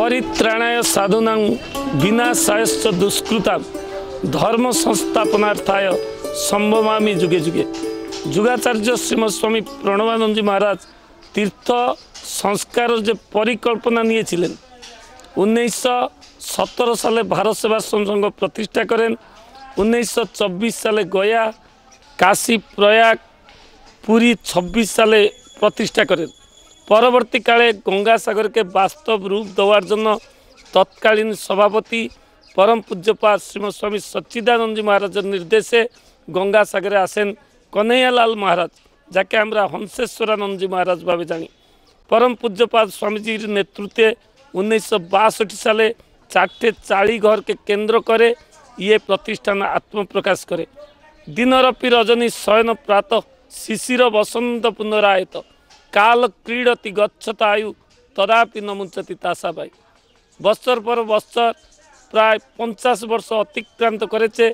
পরিত্রাণায় সাধুনাং বিনাশায়শ্চ দুষ্কৃতাম ধর্ম সংস্থাপনার্থায় সম্ভবামি যুগে যুগে যুগাচার্য শ্রীমস্বামী প্রণবানন্দী মহারাজ তীর্থ সংস্কার যে পরিকল্পনা নিয়েছিলেন উনিশশো সতেরো সালে ভারত সেবা সংসঙ্গ প্রতিষ্ঠা করেন। উনিশশো সালে গয়া কাশী প্রয়াগ পুরী ২৬ সালে প্রতিষ্ঠা করেন। পরবর্তীকালে গঙ্গাসাগরকে বাস্তব রূপ দেওয়ার জন্য তৎকালীন সভাপতি পরম পূজ্যপাত শ্রীমৎ স্বামী সচ্চিদানন্দজি মহারাজের নির্দেশে গঙ্গাসাগরে আসেন কনৈয়ালাল মহারাজ, যাকে আমরা হংসেশ্বরানন্দজি মহারাজ ভাবে জানি। পরম পূজ্যপাত স্বামীজির নেতৃত্বে উনিশশো বাষট্টি সালে চারটে চাଳି ঘরকে কেন্দ্র করে ইয়ে প্রতিষ্ঠান আত্মপ্রকাশ করে। দিনরপি রজনী শয়ন প্রাত শিশির বসন্ত পুনরায়ত। কাল ক্রীড়তি গচ্ছতা আয়ু তদাপি নমুঞ্চতি তাসাবাই বছর পর বছর প্রায় পঞ্চাশ বর্ষ অতিক্রান্ত করেছে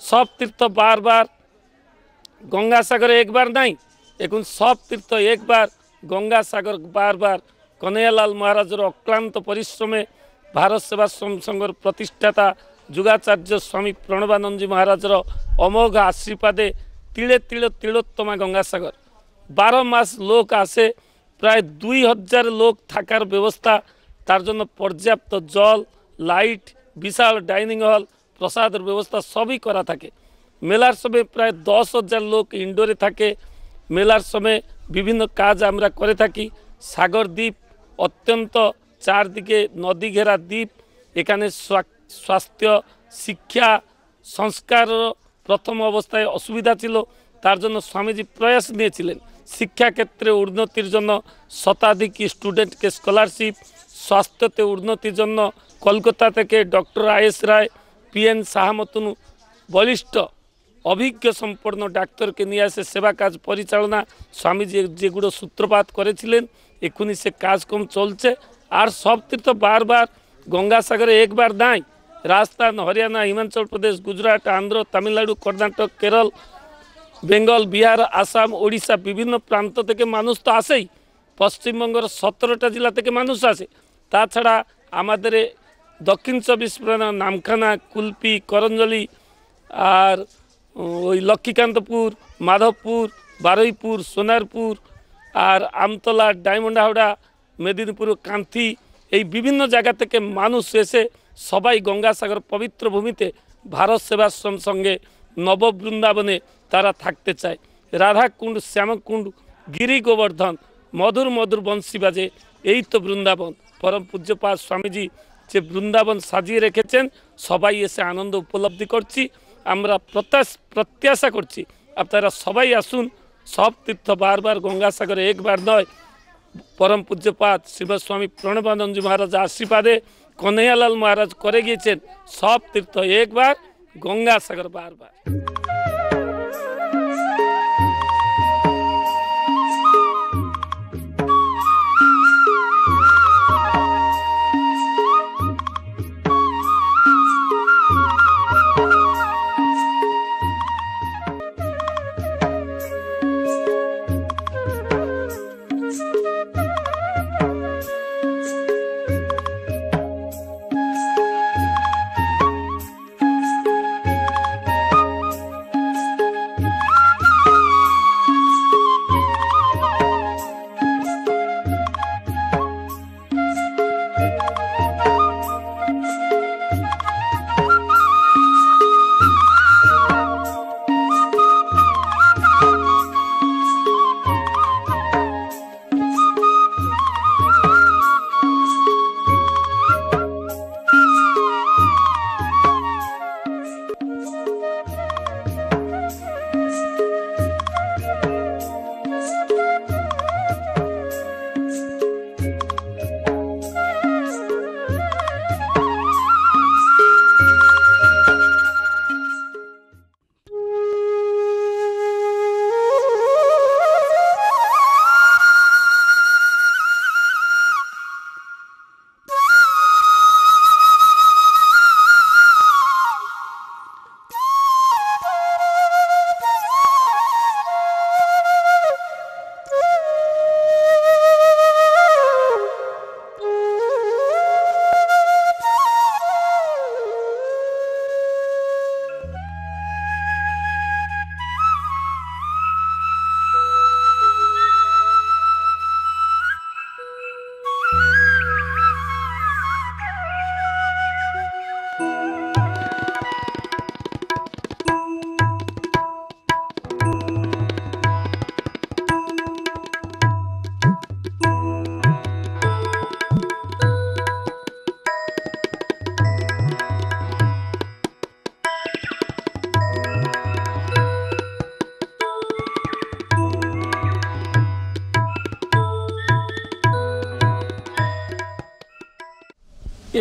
সব তীর্থ বারবার গঙ্গাসাগরে একবার নাই এখন সব তীর্থ একবার গঙ্গাসাগর বারবার কনৈয়ালাল মহারাজের অক্লান্ত পরিশ্রমে ভারত সেবাশ্রম সংঘর প্রতিষ্ঠাতা যুগাচার্য স্বামী প্রণবানন্দজি মহারাজর অমোঘ আশীর্বাদে তিলে তিলে তিলোত্তমা গঙ্গাসাগর বারো মাস লোক আসে প্রায় দুই হাজার লোক থাকার ব্যবস্থা। তার জন্য পর্যাপ্ত জল, লাইট, বিশাল ডাইনিং হল, প্রসাদের ব্যবস্থা সবই করা থাকে। মেলার সময় প্রায় দশ হাজার লোক ইনডোরে থাকে। মেলার সময় বিভিন্ন কাজ আমরা করে থাকি। সাগর দ্বীপ, অত্যন্ত চারদিকে নদী ঘেরা দ্বীপ। এখানে স্বা- স্বাস্থ্য, শিক্ষা সংস্কার প্রথম অবস্থায় অসুবিধা ছিল। তার জন্য স্বামীজি প্রয়াস নিয়েছিলেন। শিক্ষাক্ষেত্রে উন্নতির জন্য শতাধিক স্টুডেন্টকে স্কলারশিপ স্বাস্থ্যতে উন্নতির জন্য কলকাতা থেকে ডক্টর আয়েস রায় পিএন শাহমতুন বলিষ্ঠ, অভিজ্ঞ সম্পন্ন ডাক্তারকে নিয়ে আসে সেবা কাজ পরিচালনা। স্বামীজি যেগুলো সূত্রপাত করেছিলেন এখনই সে কাজকর্ম চলছে। আর সব তীর্থ বারবার গঙ্গাসাগরে একবার নাই, রাজস্থান, হরিয়ানা, হিমাচল প্রদেশ, গুজরাট, আন্ধ্র, তামিলনাড়ু, কর্ণাটক, কেরল বেঙ্গল, বিহার, আসাম, ওড়িশা বিভিন্ন প্রান্ত থেকে মানুষ তো আসেই। পশ্চিমবঙ্গের সতেরোটা জেলা থেকে মানুষ আসে। তাছাড়া আমাদের দক্ষিণ চব্বিশ পরগনা, নামখানা, কুলপি, করঞ্জলি আর ওই লক্ষ্মীকান্তপুর, মাধবপুর, বারুইপুর, সোনারপুর আর আমতলা, ডায়মন্ড হাওড়া, মেদিনীপুর কান্থি এই বিভিন্ন জায়গা থেকে মানুষ এসে সবাই গঙ্গাসাগর পবিত্র ভূমিতে ভারত সেবাশ্রম সঙ্গে নববৃন্দাবনে তারা থাকতে চায়। রাধাকুণ্ড, শ্যামকুণ্ড গিরি গোবর্ধন মধুর মধুর বংশী বাজে। এই তো বৃন্দাবন। পরম পূজ্যপাত স্বামীজি যে বৃন্দাবন সাজিয়ে রেখেছেন, সবাই এসে আনন্দ উপলব্ধি করছি। আমরা প্রত্যাশ করছি। আপনারা সবাই আসুন। সব তীর্থ বারবার গঙ্গাসাগরে একবার নয়। পরম পূজ্যপাত শিবস্বামী প্রণবানন্দজি মহারাজ আশীর্বাদে কনৈয়ালাল মহারাজ করে গিয়েছেন। সব তীর্থ একবার, গঙ্গাসাগর বারবার।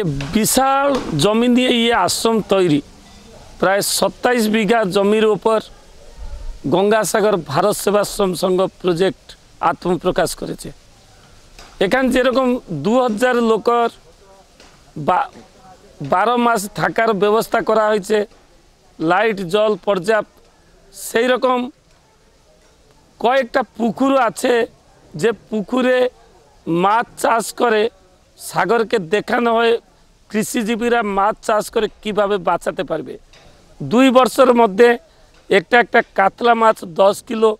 এ বিশাল জমি নিয়ে ইয়ে আশ্রম তৈরি। প্রায় সাতাইশ বিঘা জমির ওপর গঙ্গাসাগর ভারত সেবাশ্রম সংঘ প্রজেক্ট আত্মপ্রকাশ করেছে। এখানে যেরকম দু হাজার লোকর বারো মাস থাকার ব্যবস্থা করা হয়েছে, লাইট, জল, পর্যাপ্ত, সেই রকম কয়েকটা পুকুর আছে যে পুকুরে মাছ চাষ করে সাগরকে দেখানো হয় কৃষিজীবীরা মাছ চাষ করে কীভাবে বাঁচাতে পারবে? দুই বছরের মধ্যে একটা একটা কাতলা মাছ দশ কিলো,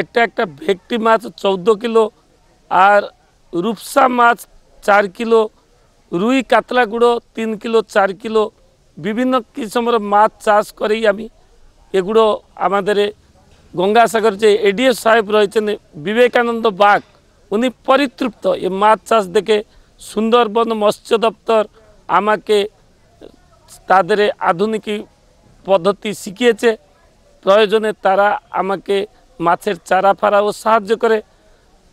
একটা একটা ভেটকি মাছ চৌদ্দ কিলো আর রূপসা মাছ চার কিলো, রুই কাতলা গুঁড়ো তিন কিলো, চার কিলো। বিভিন্ন কিসমের মাছ চাষ করেই আমি এগুলো আমাদের গঙ্গাসাগর যে এডিএস সাহেব রয়েছেন, বিবেকানন্দ বাঘ, উনি পরিতৃপ্ত। এ মাছ চাষ দেখে সুন্দরবন মৎস্য দপ্তর আমাকে তাদের আধুনিক পদ্ধতি শিখিয়েছে। প্রয়োজনে তারা আমাকে মাছের চারা ফারাও সাহায্য করে।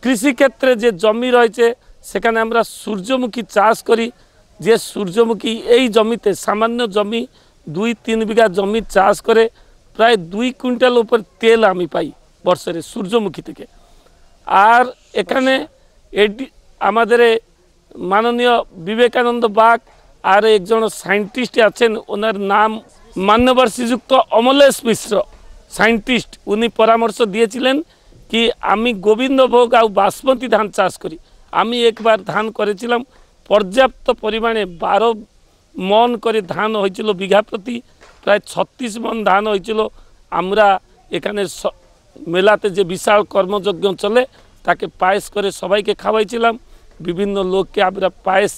কৃষিক্ষেত্রে যে জমি রয়েছে সেখানে আমরা সূর্যমুখী চাষ করি। যে সূর্যমুখী এই জমিতে সামান্য জমি দুই তিন বিঘা জমি চাষ করে প্রায় দুই কুইন্টাল উপর তেল আমি পাই বর্ষরে সূর্যমুখী থেকে। আর এখানে এডি আমাদের মাননীয় বিবেকানন্দ বাগ আর একজন সায়েন্টিস্ট আছেন, ওনার নাম মান্যবর শ্রীযুক্ত অমলেশ মিশ্র। সায়েন্টিস্ট উনি পরামর্শ দিয়েছিলেন কি আমি গোবিন্দভোগ আর বাসমতি ধান চাষ করি। আমি একবার ধান করেছিলাম, পর্যাপ্ত পরিমাণে বারো মন করে ধান হয়েছিল বিঘা প্রতি, প্রায় ছত্রিশ মন ধান হয়েছিল। আমরা এখানে মেলাতে যে বিশাল কর্মযজ্ঞ চলে, তাকে পায়েস করে সবাইকে খাওয়াইছিলাম। বিভিন্ন লোককে আমরা পায়েস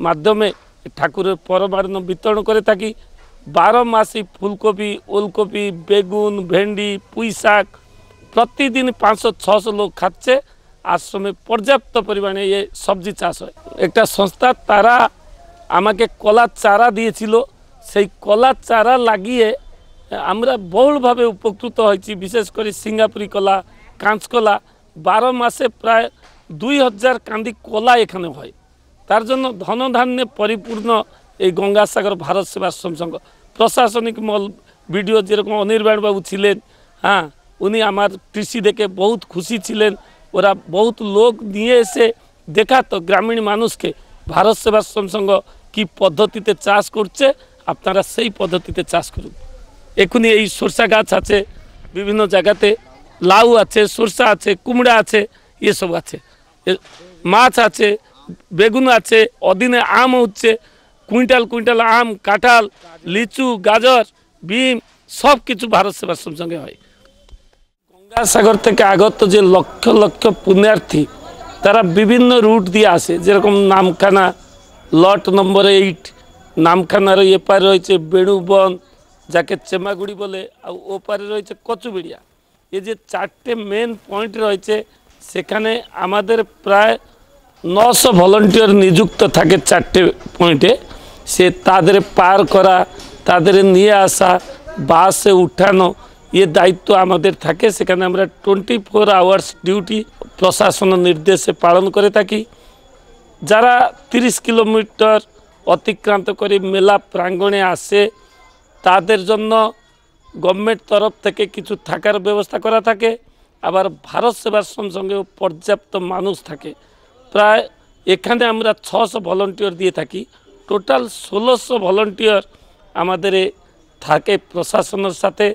মাধ্যমে ঠাকুরের পরমান্ন বিতরণ করে থাকি। বারো মাসে ফুলকপি, ওলকপি, বেগুন, ভেন্ডি পুঁই শাক প্রতিদিন পাঁচশো, ছশো লোক খাচ্ছে। আশ্রমে পর্যাপ্ত পরিমাণে এ সবজি চাষ হয়। একটা সংস্থা তারা আমাকে কলা চারা দিয়েছিল। সেই কলা চারা লাগিয়ে, আমরা বহুলভাবে উপকৃত হয়েছি। বিশেষ করে সিঙ্গাপুরি কলা, কাঁচকলা। বারো মাসে প্রায় দুই হাজার কান্দি কলা এখানে হয়। তার জন্য ধনধান্যে পরিপূর্ণ এই গঙ্গাসাগর ভারত সেবাশ্রম সংঘ। প্রশাসনিক মল ভিডিও যেরকম অনির্বাণ বাবু ছিলেন হ্যাঁ উনি আমার কৃষি দেখে বহুত খুশি ছিলেন। ওরা বহুত লোক নিয়ে এসে দেখাতো গ্রামীণ মানুষকে, ভারত সেবাশ্রম সংঘ কী পদ্ধতিতে চাষ করছে, আপনারা সেই পদ্ধতিতে চাষ করুন। এখনই এই সরষা গাছ আছে বিভিন্ন জায়গাতে, লাউ আছে, সরষা আছে, কুমড়া আছে, এসব আছে। মাছ আছে বেগুন আছে, অদিনে আম হচ্ছে, কুইন্টাল কুইন্টাল আম, কাঁঠাল, লিচু, গাজর, বিম সব কিছু ভারত সেবাশ্রম সঙ্গে হয়। গঙ্গাসাগর থেকে আগত যে লক্ষ লক্ষ পুণ্যার্থী, তারা বিভিন্ন রুট দিয়ে আসে, যেরকম নামখানা, লট নম্বর এইট, নামখানার এপারে রয়েছে বেণুবন যাকে চেমাগুড়ি বলে, আর ওপারে রয়েছে কচুবিড়িয়া। এই যে চারটে মেন পয়েন্ট রয়েছে, সেখানে আমাদের প্রায় নশো ভলেন্টিয়ার নিযুক্ত থাকে চারটে পয়েন্টে। সে তাদের পার করা, তাদের নিয়ে আসা, বাসে উঠানো, এ দায়িত্ব আমাদের থাকে। সেখানে আমরা টোয়েন্টি ফোর আওয়ার্স ডিউটি প্রশাসন নির্দেশে পালন করে থাকি। যারা তিরিশ কিলোমিটার অতিক্রান্ত করে মেলা প্রাঙ্গণে আসে, তাদের জন্য গভর্নমেন্ট তরফ থেকে কিছু থাকার ব্যবস্থা করা থাকে। আবার ভারত সেবাশ্রম সঙ্গেও পর্যাপ্ত মানুষ থাকে। প্রায় এখানে আমরা ছশো ভলেন্টিয়ার দিয়ে থাকি। টোটাল ষোলোশো ভলেন্টিয়ার আমাদের থাকে প্রশাসনের সাথে।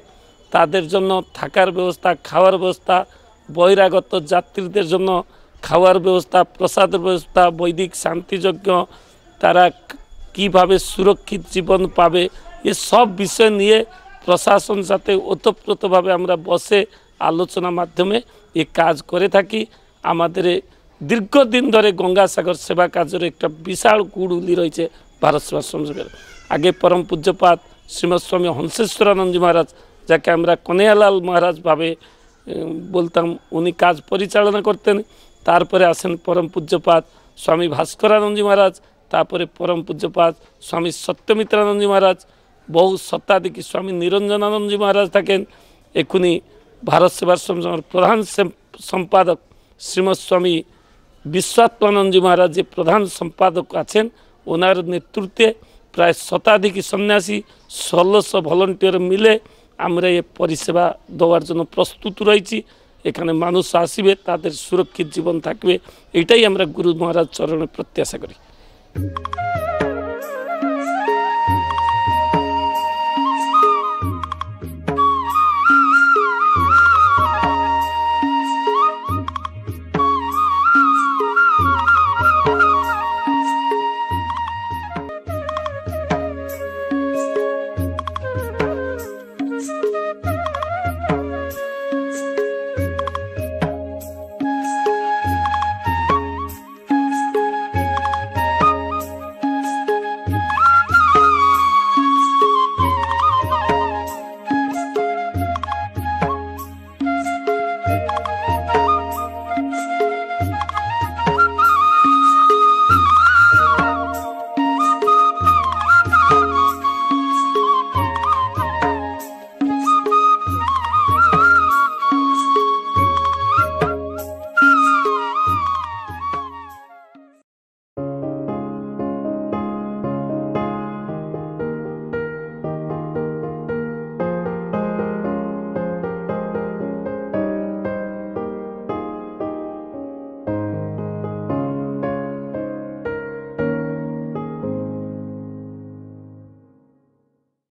তাদের জন্য থাকার ব্যবস্থা, খাওয়ার ব্যবস্থা, বহিরাগত যাত্রীদের জন্য খাওয়ার ব্যবস্থা প্রসাদের ব্যবস্থা, বৈদিক শান্তিযজ্ঞ, তারা কীভাবে সুরক্ষিত জীবন পাবে, এ সব বিষয় নিয়ে প্রশাসন সাথে ওতপ্রোতভাবে আমরা বসে আলোচনা মাধ্যমে এ কাজ করে থাকি। আমাদের দীর্ঘদিন ধরে গঙ্গাসাগর সেবা কাজের একটা বিশাল কুড়ুলি রয়েছে ভারত সেবাশ্রম সঙ্গের আগে পরম পূজ্যপাত শ্রীমৎ স্বামী হংসেশ্বরানন্দজি মহারাজ, যাকে আমরা কনেয়ালাল মহারাজ ভাবে বলতাম, উনি কাজ পরিচালনা করতেন। তারপরে আসেন পরম পূজ্যপাত স্বামী ভাস্করানন্দজি মহারাজ, তারপরে পরম পূজ্যপাত স্বামী সত্যমিত্রানন্দজি মহারাজ, বহু শতাধিক স্বামী নিরঞ্জনানন্দজি মহারাজ থাকেন। এখুনি ভারত সেবাশ্রম প্রধান সম্পাদক শ্রীমৎ স্বামী বিশ্বাত্মানন্দজি মহারাজ যে প্রধান সম্পাদক আছেন, ওনার নেতৃত্বে প্রায় শতাধিক সন্ন্যাসী, ষোলোশো ভলেন্টিয়ার মিলে আমরা এ পরিষেবা দেওয়ার জন্য প্রস্তুত রয়েছি। এখানে মানুষ আসবে, তাদের সুরক্ষিত জীবন থাকবে। এটাই আমরা গুরু মহারাজ চরণে প্রত্যাশা করি।